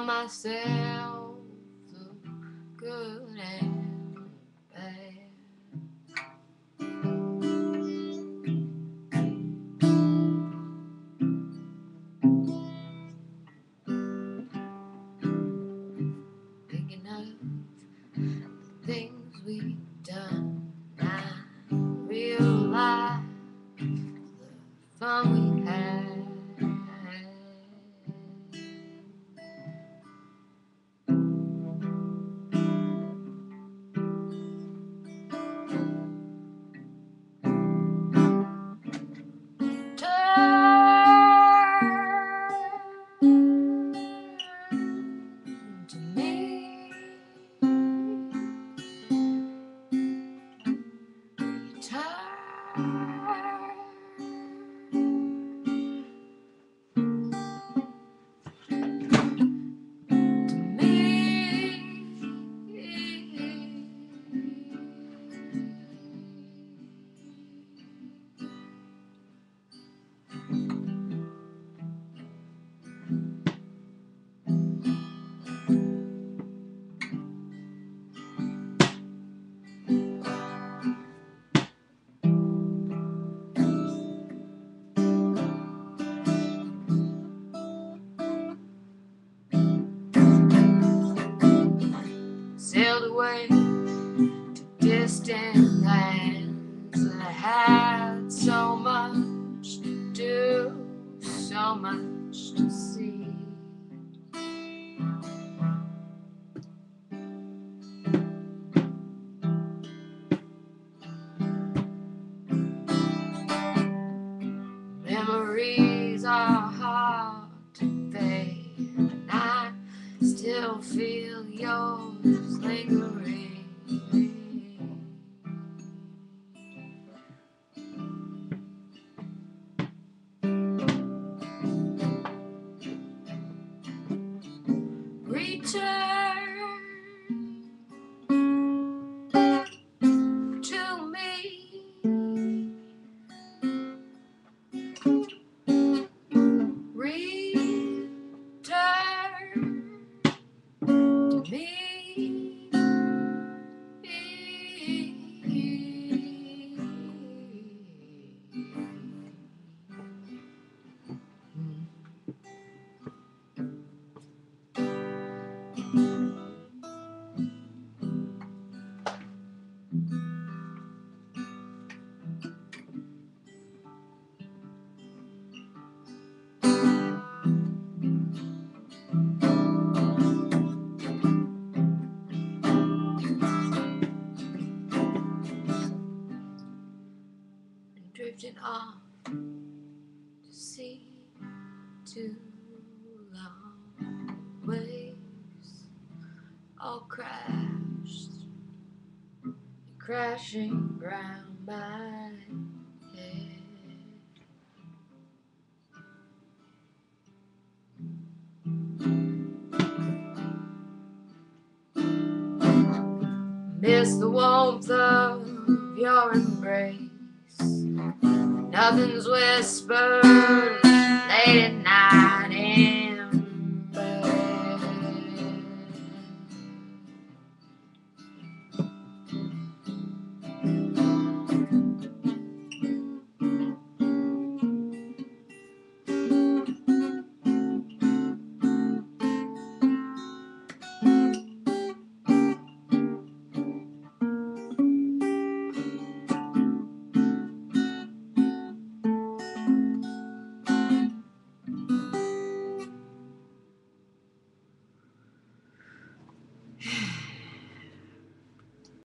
myself. Good away to distant lands. I had so much to do, so much to see. Memories Return and drifting off to sea too long waves all crashed crashing round my head. Miss the warmth of your embrace Nothing's whispered late at night.